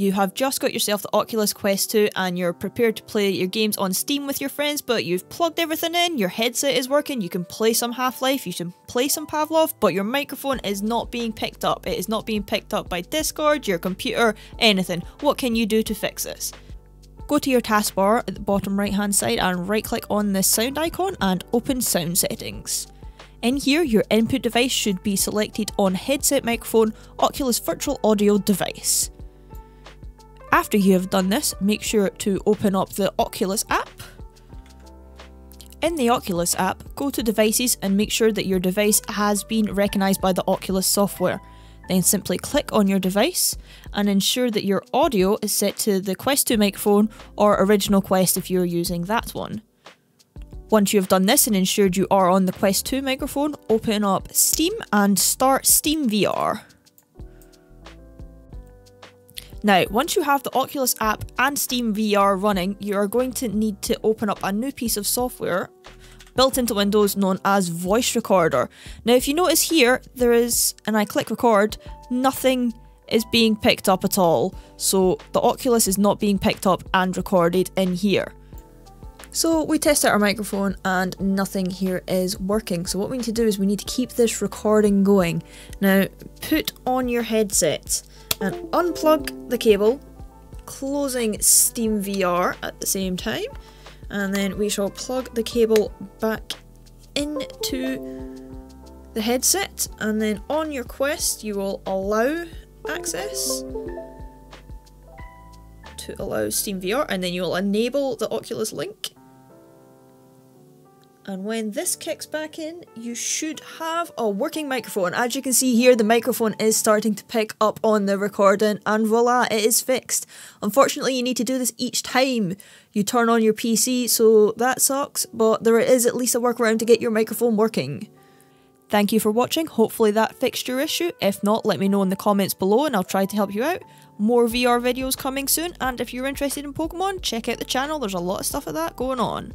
You have just got yourself the Oculus Quest 2 and you're prepared to play your games on Steam with your friends, but you've plugged everything in, your headset is working, you can play some Half Life, you can play some Pavlov, but your microphone is not being picked up. It is not being picked up by Discord, your computer, anything. What can you do to fix this? Go to your taskbar at the bottom right hand side and right click on the sound icon and open sound settings. In here, your input device should be selected on headset microphone Oculus virtual audio device. After you have done this, make sure to open up the Oculus app. In the Oculus app, go to devices and make sure that your device has been recognised by the Oculus software. Then simply click on your device and ensure that your audio is set to the Quest 2 microphone or original Quest if you're using that one. Once you have done this and ensured you are on the Quest 2 microphone, open up Steam and start Steam VR. Now, once you have the Oculus app and Steam VR running, you are going to need to open up a new piece of software built into Windows known as Voice Recorder. Now, if you notice here, there is, and I click record, nothing is being picked up at all. So the Oculus is not being picked up and recorded in here. So we test out our microphone and nothing here is working. So what we need to do is we need to keep this recording going. Now put on your headset and unplug the cable, closing Steam VR at the same time, and then we shall plug the cable back into the headset, and then on your Quest you will allow access to allow Steam VR, and then you'll enable the Oculus Link and when this kicks back in, you should have a working microphone. As you can see here, the microphone is starting to pick up on the recording and voila, it is fixed. Unfortunately, you need to do this each time you turn on your PC, so that sucks, but there is at least a workaround to get your microphone working. Thank you for watching, hopefully that fixed your issue. If not, let me know in the comments below and I'll try to help you out. More VR videos coming soon, and if you're interested in Pokemon, check out the channel, there's a lot of stuff of that going on.